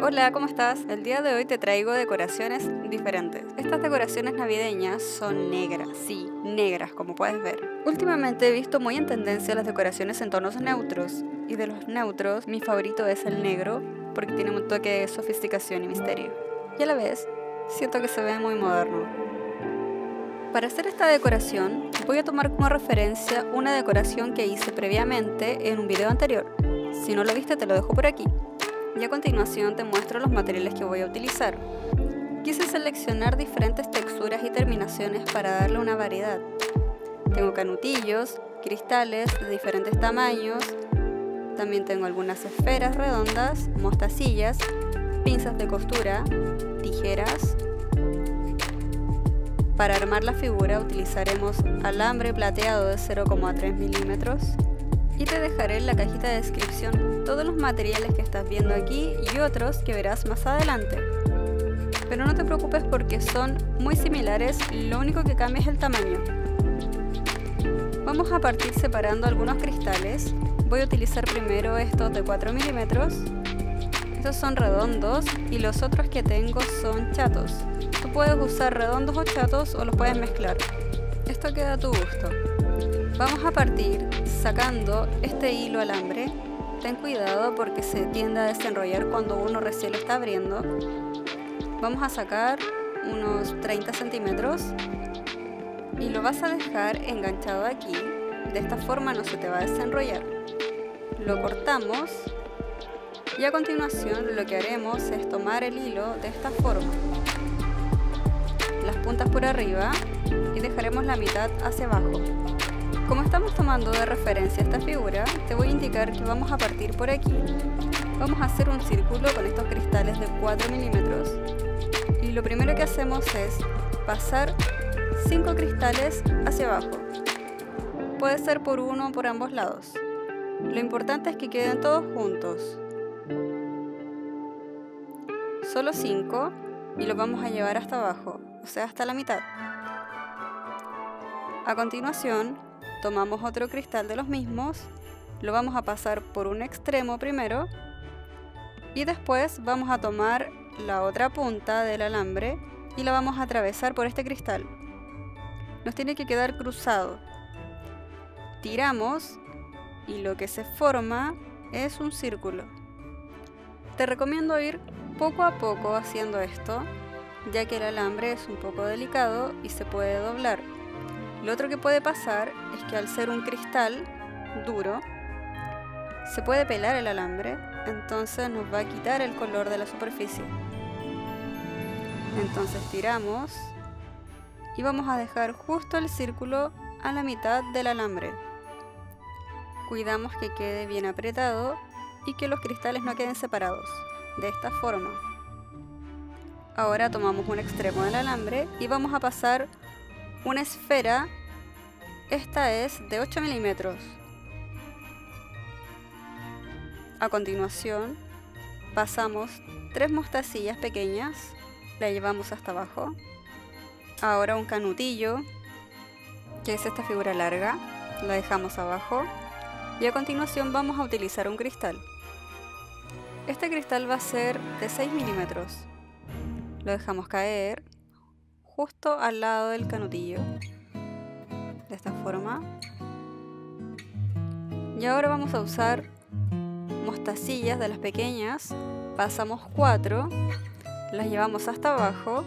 Hola, ¿cómo estás? El día de hoy te traigo decoraciones diferentes. Estas decoraciones navideñas son negras, sí, negras como puedes ver. Últimamente he visto muy en tendencia las decoraciones en tonos neutros y de los neutros mi favorito es el negro porque tiene un toque de sofisticación y misterio. Y a la vez siento que se ve muy moderno. Para hacer esta decoración voy a tomar como referencia una decoración que hice previamente en un video anterior. Si no lo viste te lo dejo por aquí y a continuación te muestro los materiales que voy a utilizar. Quise seleccionar diferentes texturas y terminaciones para darle una variedad. Tengo canutillos, cristales de diferentes tamaños, también tengo algunas esferas redondas, mostacillas, pinzas de costura, tijeras. Para armar la figura utilizaremos alambre plateado de 0,3 milímetros, y te dejaré en la cajita de descripción todos los materiales que estás viendo aquí y otros que verás más adelante. Pero no te preocupes porque son muy similares, lo único que cambia es el tamaño. Vamos a partir separando algunos cristales. Voy a utilizar primero estos de 4 milímetros. Estos son redondos y los otros que tengo son chatos. Tú puedes usar redondos o chatos o los puedes mezclar. Esto queda a tu gusto. Vamos a partir sacando este hilo alambre. Ten cuidado porque se tiende a desenrollar cuando uno recién lo está abriendo. Vamos a sacar unos 30 centímetros y lo vas a dejar enganchado aquí. De esta forma no se te va a desenrollar. Lo cortamos y a continuación lo que haremos es tomar el hilo de esta forma. Las puntas por arriba y dejaremos la mitad hacia abajo. Tomando de referencia esta figura, te voy a indicar que vamos a partir por aquí. Vamos a hacer un círculo con estos cristales de 4 milímetros. Y lo primero que hacemos es pasar 5 cristales hacia abajo. Puede ser por uno o por ambos lados. Lo importante es que queden todos juntos. Solo 5 y los vamos a llevar hasta abajo, o sea hasta la mitad. A continuación, tomamos otro cristal de los mismos, lo vamos a pasar por un extremo primero y después vamos a tomar la otra punta del alambre y la vamos a atravesar por este cristal. Nos tiene que quedar cruzado. Tiramos y lo que se forma es un círculo. Te recomiendo ir poco a poco haciendo esto, ya que el alambre es un poco delicado y se puede doblar. Lo otro que puede pasar es que al ser un cristal duro, se puede pelar el alambre, entonces nos va a quitar el color de la superficie. Entonces tiramos y vamos a dejar justo el círculo a la mitad del alambre. Cuidamos que quede bien apretado y que los cristales no queden separados, de esta forma. Ahora tomamos un extremo del alambre y vamos a pasar una esfera, esta es de 8 milímetros. A continuación, pasamos tres mostacillas pequeñas, la llevamos hasta abajo. Ahora un canutillo, que es esta figura larga, la dejamos abajo. Y a continuación vamos a utilizar un cristal. Este cristal va a ser de 6 milímetros. Lo dejamos caer justo al lado del canutillo. De esta forma. Y ahora vamos a usar mostacillas de las pequeñas. Pasamos cuatro, las llevamos hasta abajo.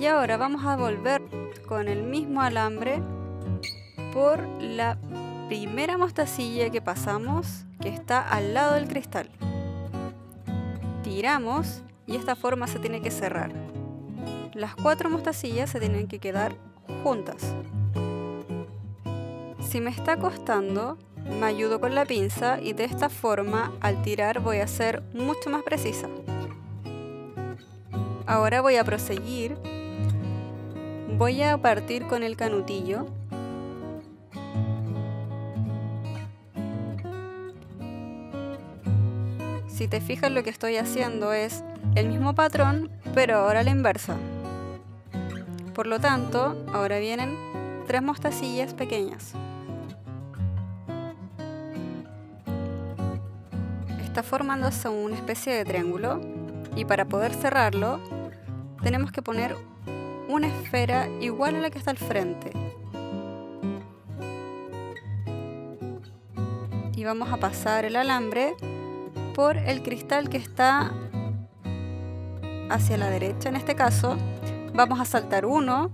Y ahora vamos a volver con el mismo alambre por la primera mostacilla que pasamos, que está al lado del cristal. Tiramos y esta forma se tiene que cerrar las cuatro mostacillas se tienen que quedar juntas. Si me está costando, me ayudo con la pinza y de esta forma al tirar voy a ser mucho más precisa. Ahora voy a proseguir. Voy a partir con el canutillo. Si te fijas lo que estoy haciendo es el mismo patrón, pero ahora la inversa. Por lo tanto, ahora vienen tres mostacillas pequeñas. está formándose una especie de triángulo y para poder cerrarlo tenemos que poner una esfera igual a la que está al frente. Y vamos a pasar el alambre por el cristal que está hacia la derecha en este caso. Vamos a saltar uno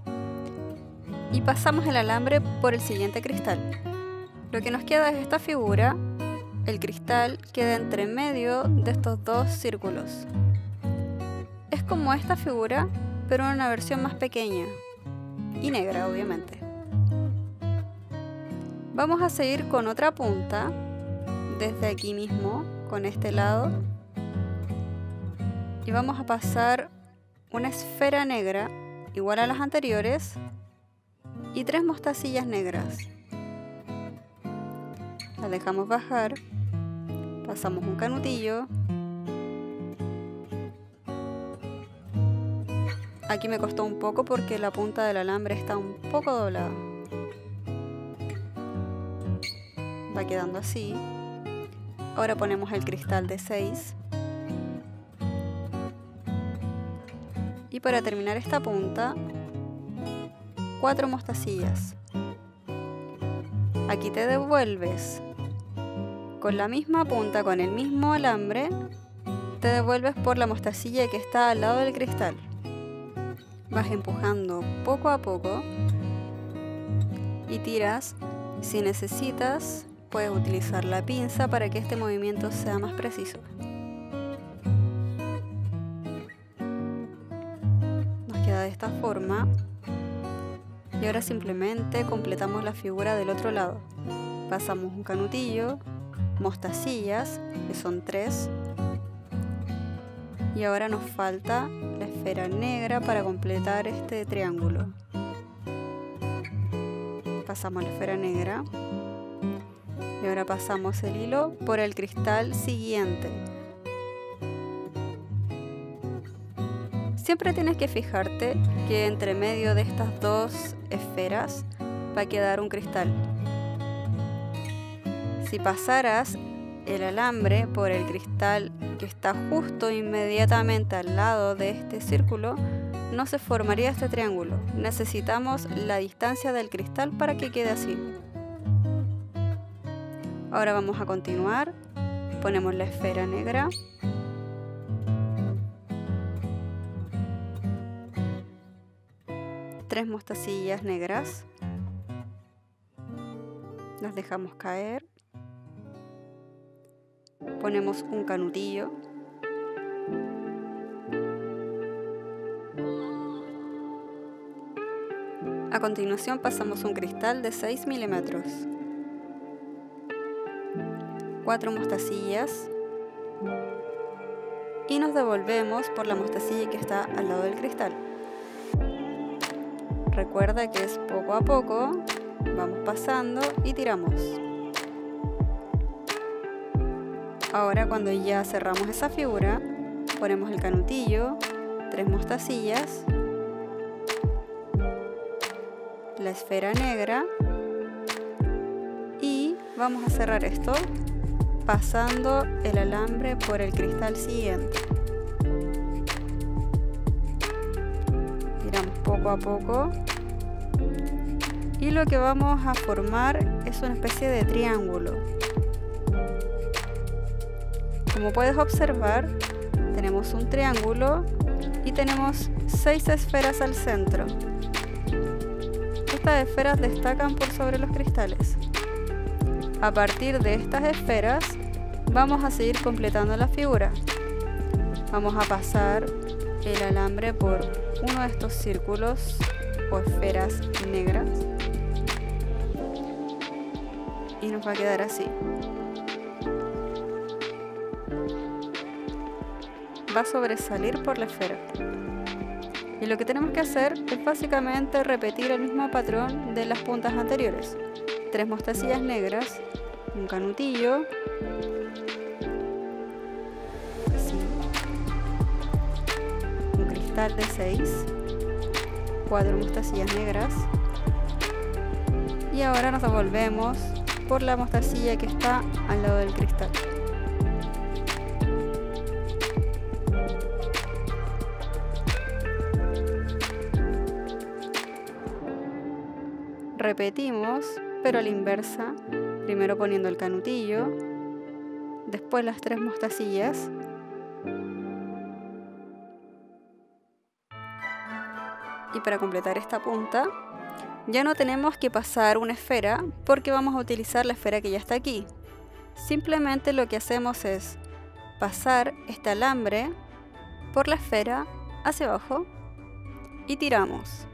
y pasamos el alambre por el siguiente cristal. Lo que nos queda es esta figura, el cristal queda entre medio de estos dos círculos. Es como esta figura, pero en una versión más pequeña y negra obviamente. Vamos a seguir con otra punta, desde aquí mismo, con este lado, y vamos a pasar una esfera negra igual a las anteriores y tres mostacillas negras. La dejamos bajar, pasamos un canutillo. Aquí me costó un poco porque la punta del alambre está un poco doblada. Va quedando así. Ahora ponemos el cristal de 6. Y para terminar esta punta cuatro mostacillas. Aquí te devuelves con la misma punta, con el mismo alambre, te devuelves por la mostacilla que está al lado del cristal. Vas empujando poco a poco y tiras. Si necesitas, puedes utilizar la pinza para que este movimiento sea más preciso. Simplemente completamos la figura del otro lado. Pasamos un canutillo, mostacillas, que son tres, y ahora nos falta la esfera negra para completar este triángulo. Pasamos la esfera negra y ahora pasamos el hilo por el cristal siguiente. Siempre tienes que fijarte que entre medio de estas dos esferas va a quedar un cristal. Si pasaras el alambre por el cristal que está justo inmediatamente al lado de este círculo, no se formaría este triángulo. Necesitamos la distancia del cristal para que quede así. Ahora vamos a continuar. Ponemos la esfera negra. Tres mostacillas negras. Las dejamos caer. Ponemos un canutillo. A continuación pasamos un cristal de 6 milímetros. Cuatro mostacillas. Y nos devolvemos por la mostacilla que está al lado del cristal. Recuerda que es poco a poco, vamos pasando y tiramos. Ahora cuando ya cerramos esa figura, ponemos el canutillo, tres mostacillas, la esfera negra y vamos a cerrar esto pasando el alambre por el cristal siguiente. Poco a poco. Y lo que vamos a formar es una especie de triángulo. Como puedes observar tenemos un triángulo y tenemos seis esferas al centro. Estas esferas destacan por sobre los cristales. A partir de estas esferas vamos a seguir completando la figura. Vamos a pasar el alambre por uno de estos círculos o esferas negras y nos va a quedar así. Va a sobresalir por la esfera. Y lo que tenemos que hacer es básicamente repetir el mismo patrón de las puntas anteriores. Tres mostacillas negras, un canutillo, cristal de 6 cuatro mostacillas negras. Y ahora nos devolvemos por la mostacilla que está al lado del cristal. Repetimos pero a la inversa. Primero poniendo el canutillo. Después las tres mostacillas. Y para completar esta punta, ya no tenemos que pasar una esfera porque vamos a utilizar la esfera que ya está aquí. Simplemente lo que hacemos es pasar este alambre por la esfera hacia abajo y tiramos.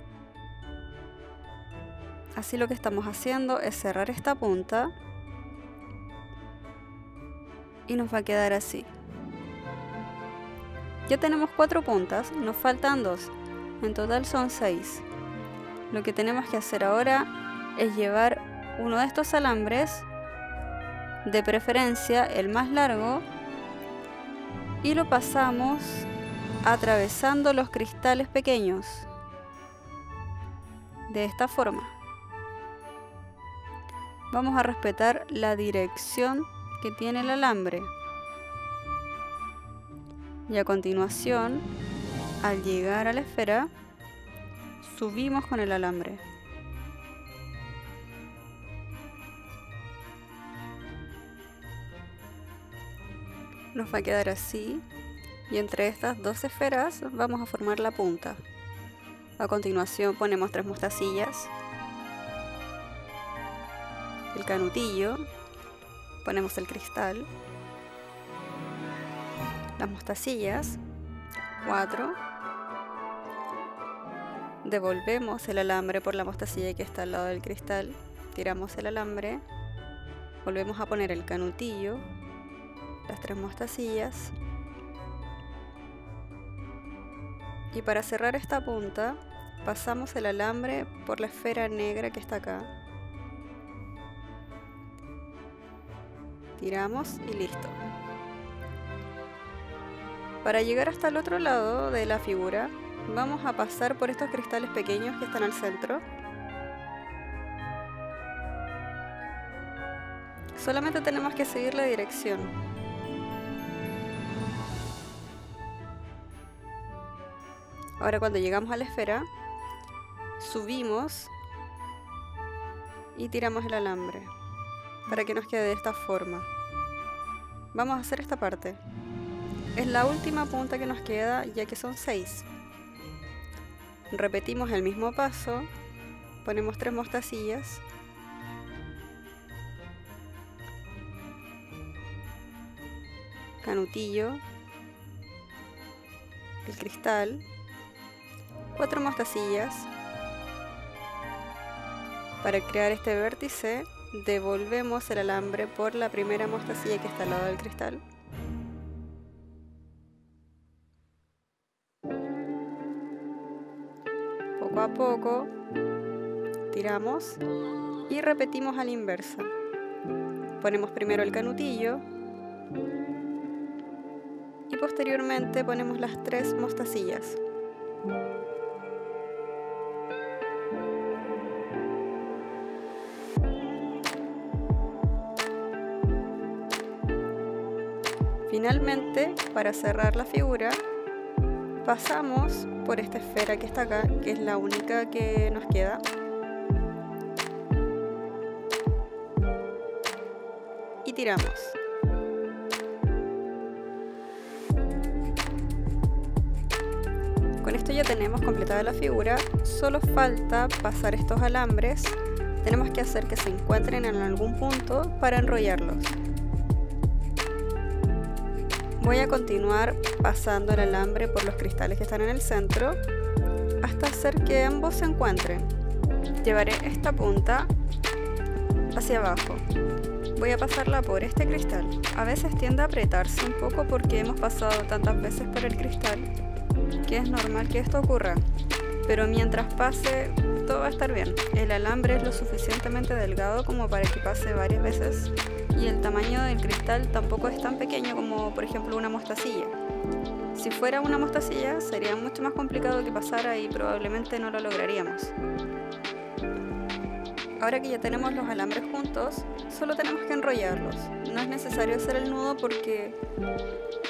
Así lo que estamos haciendo es cerrar esta punta y nos va a quedar así. Ya tenemos cuatro puntas, nos faltan dos, en total son seis. Lo que tenemos que hacer ahora es llevar uno de estos alambres, de preferencia el más largo, y lo pasamos atravesando los cristales pequeños. De esta forma. Vamos a respetar la dirección que tiene el alambre. Y a continuación, al llegar a la esfera, subimos con el alambre. Nos va a quedar así y entre estas dos esferas vamos a formar la punta. A continuación ponemos tres mostacillas, el canutillo, ponemos el cristal, las mostacillas, cuatro, devolvemos el alambre por la mostacilla que está al lado del cristal, tiramos el alambre, volvemos a poner el canutillo, las tres mostacillas, Y para cerrar esta punta, pasamos el alambre por la esfera negra que está acá. Tiramos y listo. Para llegar hasta el otro lado de la figura, vamos a pasar por estos cristales pequeños que están al centro. Solamente tenemos que seguir la dirección. Ahora cuando llegamos a la esfera, subimos y tiramos el alambre para que nos quede de esta forma. Vamos a hacer esta parte. Es la última punta que nos queda ya que son 6. Repetimos el mismo paso, ponemos tres mostacillas canutillo, el cristal cuatro mostacillas. Para crear este vértice, devolvemos el alambre por la primera mostacilla que está al lado del cristal. Poco a poco, tiramos y repetimos a la inversa. Ponemos primero el canutillo y posteriormente ponemos las tres mostacillas. Finalmente, para cerrar la figura, pasamos por esta esfera que está acá, que es la única que nos queda. Y tiramos. Con esto ya tenemos completada la figura, solo falta pasar estos alambres. Tenemos que hacer que se encuentren en algún punto para enrollarlos. Voy a continuar pasando el alambre por los cristales que están en el centro hasta hacer que ambos se encuentren. Llevaré esta punta hacia abajo. Voy a pasarla por este cristal. A veces tiende a apretarse un poco porque hemos pasado tantas veces por el cristal que es normal que esto ocurra. Pero mientras pase, todo va a estar bien. El alambre es lo suficientemente delgado como para que pase varias veces y el tamaño del cristal tampoco es tan pequeño como por ejemplo una mostacilla. Si fuera una mostacilla sería mucho más complicado que pasara y probablemente no lo lograríamos. Ahora que ya tenemos los alambres juntos, solo tenemos que enrollarlos. No es necesario hacer el nudo porque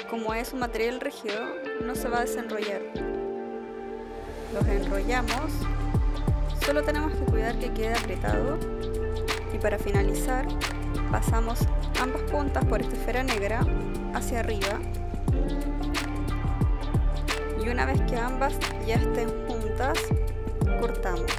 como es un material rígido, no se va a desenrollar. Los enrollamos Solo tenemos que cuidar que quede apretado y para finalizar pasamos ambas puntas por esta esfera negra hacia arriba. Y una vez que ambas ya estén juntas cortamos.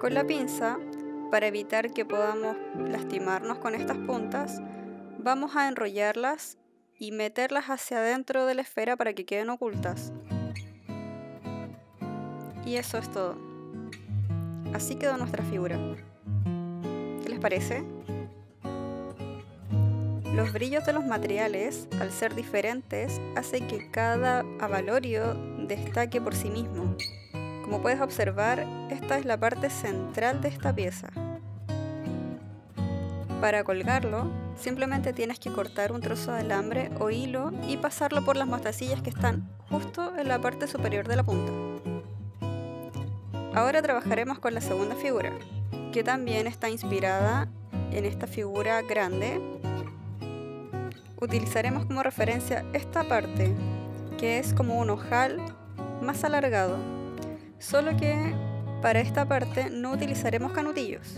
Con la pinza para evitar que podamos lastimarnos con estas puntas vamos a enrollarlas y meterlas hacia adentro de la esfera para que queden ocultas y eso es todo así quedó nuestra figura ¿qué les parece? Los brillos de los materiales, al ser diferentes, hace que cada avalorio destaque por sí mismo. Como puedes observar, esta es la parte central de esta pieza. Para colgarlo, simplemente tienes que cortar un trozo de alambre o hilo y pasarlo por las mostacillas que están justo en la parte superior de la punta. Ahora trabajaremos con la segunda figura, que también está inspirada en esta figura grande utilizaremos como referencia esta parte, que es como un ojal más alargado, solo que para esta parte no utilizaremos canutillos.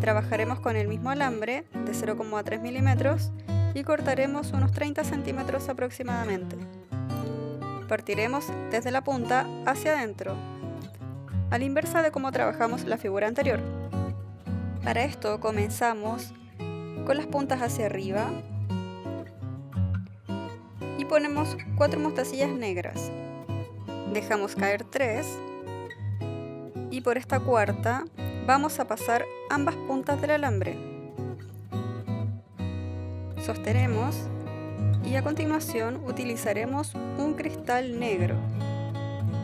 Trabajaremos con el mismo alambre de 0,3 milímetros y cortaremos unos 30 centímetros aproximadamente. Partiremos desde la punta hacia adentro, a la inversa de cómo trabajamos la figura anterior. Para esto comenzamos con las puntas hacia arriba ponemos cuatro mostacillas negras. Dejamos caer tres y por esta cuarta vamos a pasar ambas puntas del alambre. Sostenemos y a continuación utilizaremos un cristal negro.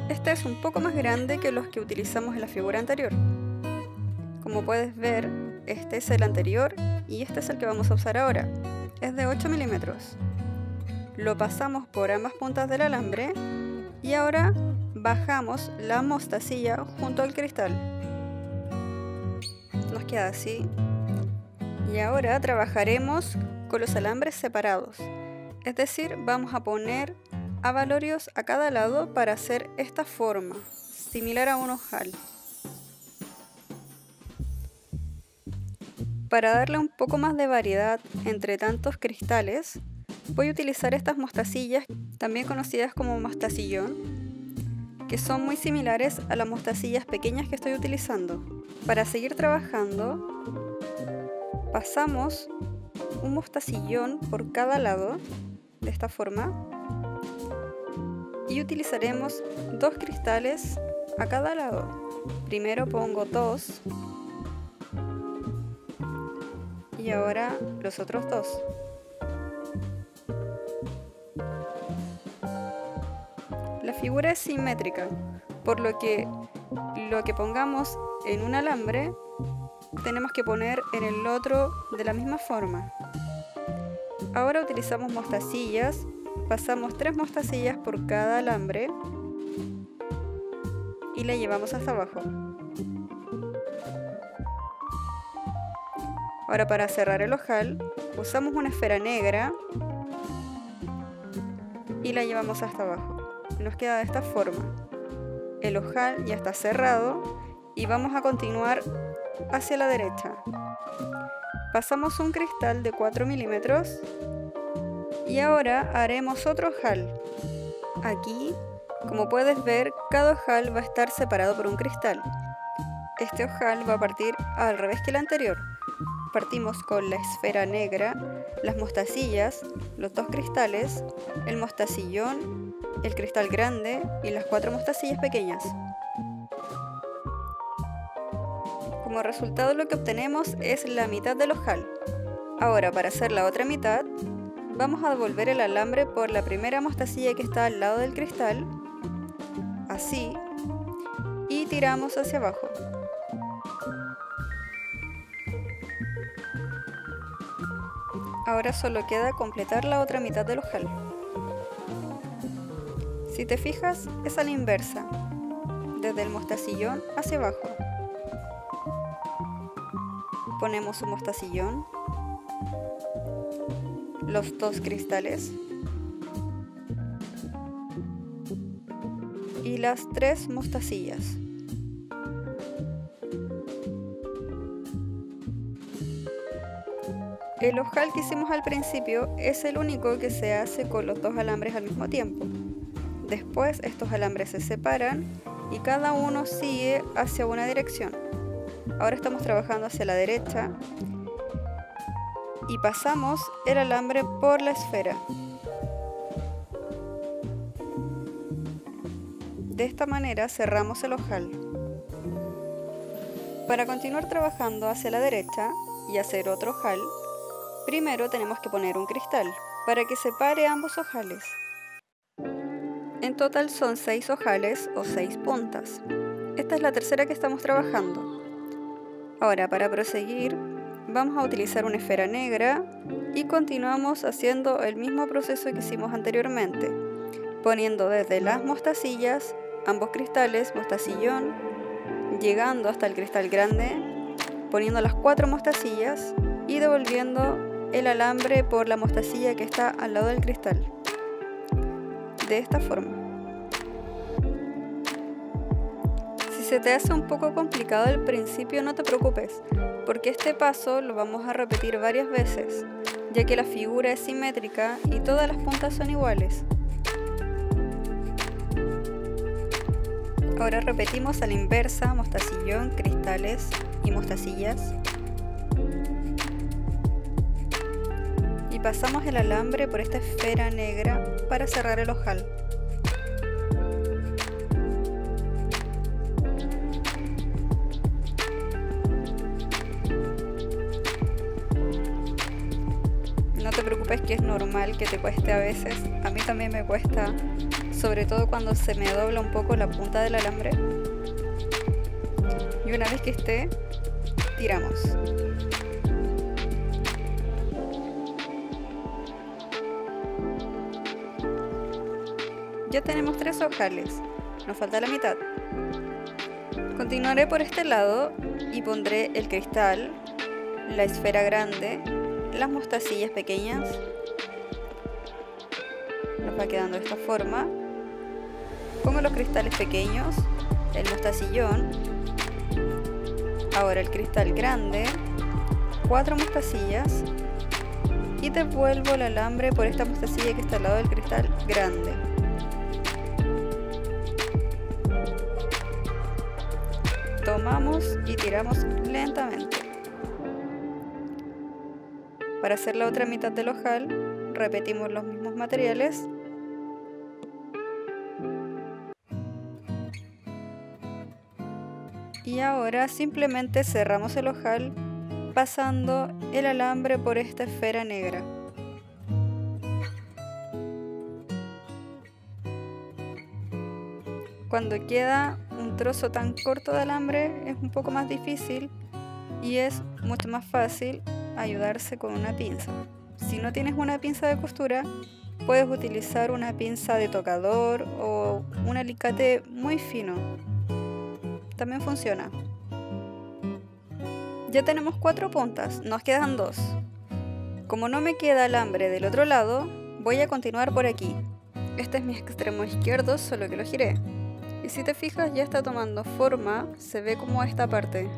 Este es un poco más grande que los que utilizamos en la figura anterior. Como puedes ver, este es el anterior y este es el que vamos a usar ahora. Es de 8 milímetros lo pasamos por ambas puntas del alambre y ahora bajamos la mostacilla junto al cristal. Así. Y ahora trabajaremos con los alambres separados. Es decir, vamos a poner avalorios a cada lado para hacer esta forma, similar a un ojal. Para darle un poco más de variedad entre tantos cristales, Voy a utilizar estas mostacillas, también conocidas como mostacillón, que son muy similares a las mostacillas pequeñas que estoy utilizando. Para seguir trabajando, pasamos un mostacillón por cada lado, de esta forma, y utilizaremos dos cristales a cada lado. Primero pongo dos y ahora los otros dos. Figura es simétrica, por lo que lo que pongamos en un alambre tenemos que poner en el otro de la misma forma. Ahora utilizamos mostacillas, pasamos tres mostacillas por cada alambre y la llevamos hasta abajo. Ahora para cerrar el ojal usamos una esfera negra y la llevamos hasta abajo nos queda de esta forma. El ojal ya está cerrado y vamos a continuar hacia la derecha. Pasamos un cristal de 4 milímetros y ahora haremos otro ojal. Aquí, como puedes ver, cada ojal va a estar separado por un cristal. Este ojal va a partir al revés que el anterior. Partimos con la esfera negra, las mostacillas, los dos cristales, el mostacillón, el cristal grande y las cuatro mostacillas pequeñas. Como resultado lo que obtenemos es la mitad del ojal. Ahora para hacer la otra mitad, vamos a devolver el alambre por la primera mostacilla que está al lado del cristal, así, y tiramos hacia abajo. Ahora solo queda completar la otra mitad del ojal. Si te fijas, es a la inversa, desde el mostacillón hacia abajo. Ponemos un mostacillón los dos cristales y las tres mostacillas. El ojal que hicimos al principio es el único que se hace con los dos alambres al mismo tiempo. Después estos alambres se separan y cada uno sigue hacia una dirección. Ahora estamos trabajando hacia la derecha y pasamos el alambre por la esfera. De esta manera cerramos el ojal. Para continuar trabajando hacia la derecha y hacer otro ojal, primero tenemos que poner un cristal para que separe ambos ojales. En total son 6 ojales o 6 puntas. Esta es la tercera que estamos trabajando. Ahora, para proseguir, vamos a utilizar una esfera negra y continuamos haciendo el mismo proceso que hicimos anteriormente, poniendo desde las mostacillas ambos cristales, mostacillón, llegando hasta el cristal grande, poniendo las cuatro mostacillas y devolviendo el alambre por la mostacilla que está al lado del cristal de esta forma. Si se te hace un poco complicado al principio no te preocupes, porque este paso lo vamos a repetir varias veces, ya que la figura es simétrica y todas las puntas son iguales. Ahora repetimos a la inversa, mostacillón, cristales y mostacillas. Pasamos el alambre por esta esfera negra para cerrar el ojal. No te preocupes que es normal que te cueste a veces, a mí también me cuesta, sobre todo cuando se me dobla un poco la punta del alambre. Y una vez que esté, tiramos. Ya tenemos tres ojales, nos falta la mitad. Continuaré por este lado y pondré el cristal, la esfera grande, las mostacillas pequeñas. Nos va quedando de esta forma. Pongo los cristales pequeños, el mostacillón, ahora el cristal grande, cuatro mostacillas y devuelvo el alambre por esta mostacilla que está al lado del cristal grande. Tomamos y tiramos lentamente. Para hacer la otra mitad del ojal, repetimos los mismos materiales. Y ahora simplemente cerramos el ojal pasando el alambre por esta esfera negra. Cuando queda trozo tan corto de alambre es un poco más difícil y es mucho más fácil ayudarse con una pinza. Si no tienes una pinza de costura, puedes utilizar una pinza de tocador o un alicate muy fino. También funciona. Ya tenemos cuatro puntas, nos quedan dos. Como no me queda alambre del otro lado, voy a continuar por aquí. Este es mi extremo izquierdo, solo que lo giré. Y si te fijas ya está tomando forma, se ve como esta parte.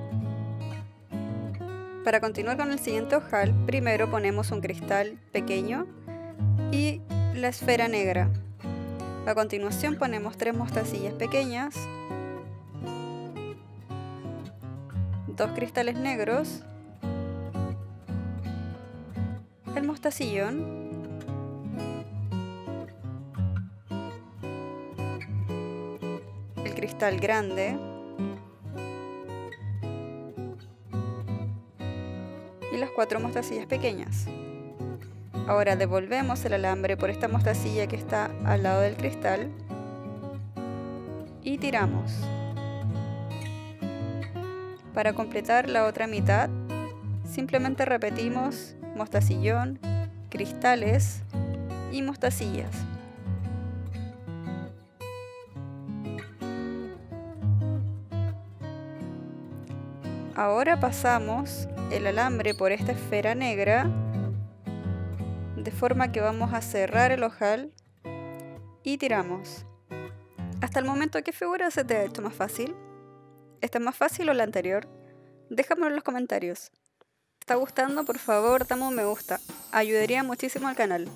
Para continuar con el siguiente ojal, primero ponemos un cristal pequeño y la esfera negra. A continuación ponemos tres mostacillas pequeñas, dos cristales negros, el mostacillón grande y las cuatro mostacillas pequeñas. Ahora devolvemos el alambre por esta mostacilla que está al lado del cristal y tiramos. Para completar la otra mitad, simplemente repetimos mostacillón, cristales y mostacillas. Ahora pasamos el alambre por esta esfera negra, de forma que vamos a cerrar el ojal y tiramos. Hasta el momento, ¿qué figura se te ha hecho más fácil? ¿Esta es más fácil o la anterior? Déjamelo en los comentarios. ¿Te está gustando? Por favor, dame un me gusta. Ayudaría muchísimo al canal.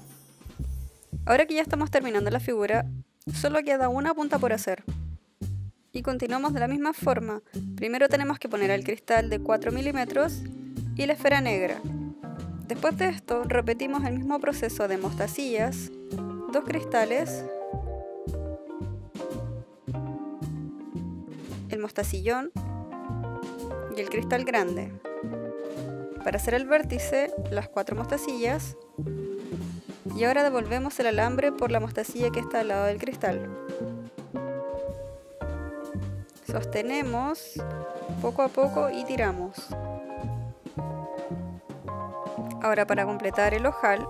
Ahora que ya estamos terminando la figura, solo queda una punta por hacer. Y continuamos de la misma forma. Primero tenemos que poner el cristal de 4 milímetros y la esfera negra. Después de esto, repetimos el mismo proceso de mostacillas, dos cristales, el mostacillón y el cristal grande. Para hacer el vértice, las cuatro mostacillas y ahora devolvemos el alambre por la mostacilla que está al lado del cristal. Sostenemos poco a poco y tiramos. Ahora para completar el ojal,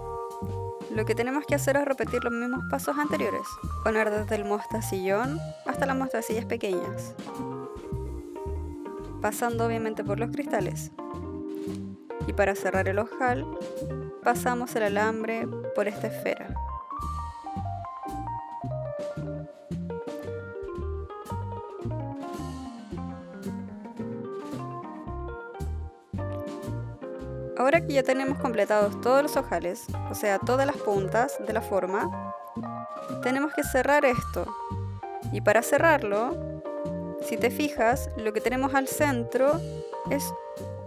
lo que tenemos que hacer es repetir los mismos pasos anteriores. Poner desde el mostacillón hasta las mostacillas pequeñas. Pasando obviamente por los cristales. Y para cerrar el ojal, pasamos el alambre por esta esfera. Ahora que ya tenemos completados todos los ojales, o sea, todas las puntas de la forma, tenemos que cerrar esto. Y para cerrarlo, si te fijas, lo que tenemos al centro es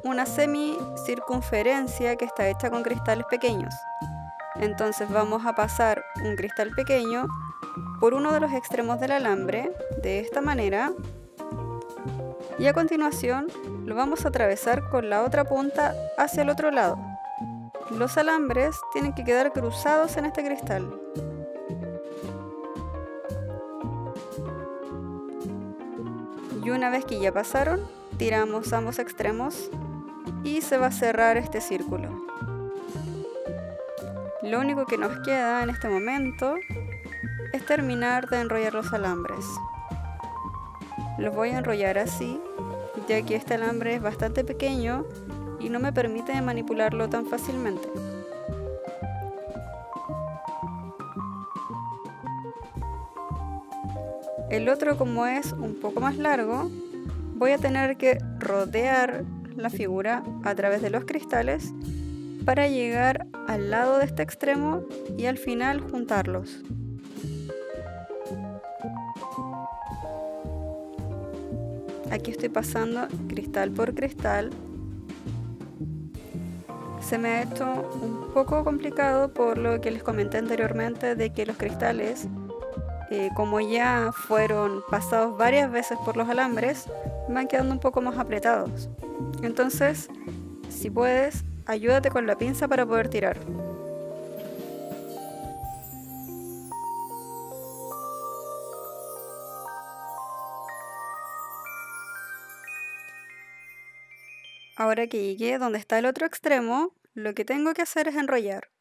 una semicircunferencia que está hecha con cristales pequeños. Entonces vamos a pasar un cristal pequeño por uno de los extremos del alambre, de esta manera, y a continuación lo vamos a atravesar con la otra punta hacia el otro lado. Los alambres tienen que quedar cruzados en este cristal. Y una vez que ya pasaron, tiramos ambos extremos y se va a cerrar este círculo. Lo único que nos queda en este momento es terminar de enrollar los alambres. Los voy a enrollar así, ya que este alambre es bastante pequeño y no me permite manipularlo tan fácilmente. El otro como es un poco más largo, voy a tener que rodear la figura a través de los cristales para llegar al lado de este extremo y al final juntarlos. Aquí estoy pasando cristal por cristal. Se me ha hecho un poco complicado por lo que les comenté anteriormente de que los cristales, eh, como ya fueron pasados varias veces por los alambres, van quedando un poco más apretados. Entonces, si puedes, ayúdate con la pinza para poder tirar. Ahora que llegué donde está el otro extremo, lo que tengo que hacer es enrollar.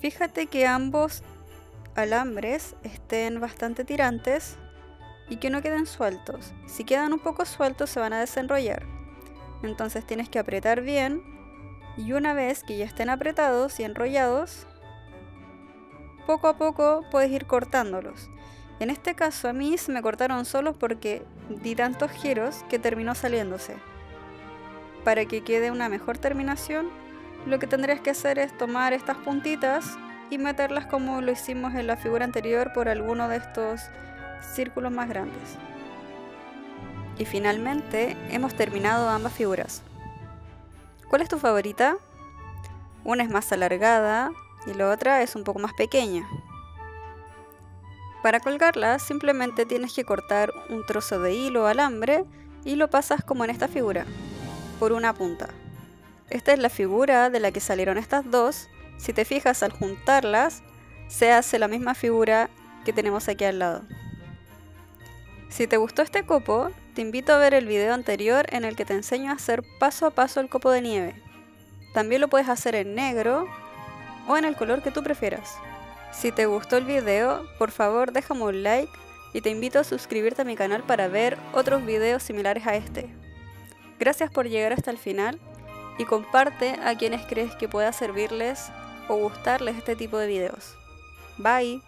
Fíjate que ambos alambres estén bastante tirantes y que no queden sueltos. Si quedan un poco sueltos se van a desenrollar. Entonces tienes que apretar bien y una vez que ya estén apretados y enrollados, poco a poco puedes ir cortándolos. En este caso a mí se me cortaron solos porque di tantos giros que terminó saliéndose. Para que quede una mejor terminación, lo que tendrías que hacer es tomar estas puntitas y meterlas como lo hicimos en la figura anterior por alguno de estos círculos más grandes. Y finalmente hemos terminado ambas figuras. ¿Cuál es tu favorita? Una es más alargada y la otra es un poco más pequeña. Para colgarla simplemente tienes que cortar un trozo de hilo o alambre y lo pasas como en esta figura, por una punta. Esta es la figura de la que salieron estas dos si te fijas al juntarlas, se hace la misma figura que tenemos aquí al lado. Si te gustó este copo, te invito a ver el video anterior en el que te enseño a hacer paso a paso el copo de nieve. También lo puedes hacer en negro o en el color que tú prefieras. Si te gustó el video, por favor déjame un like y te invito a suscribirte a mi canal para ver otros videos similares a este. Gracias por llegar hasta el final y comparte a quienes crees que pueda servirles o gustarles este tipo de videos. Bye.